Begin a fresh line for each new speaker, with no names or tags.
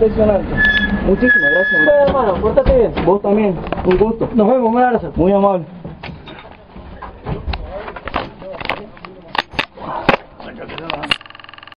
impresionante. Muchísimas gracias.
Bueno, hermano, pórtate bien.
Vos también. Un gusto.
Nos vemos, un abrazo.
Muy amable.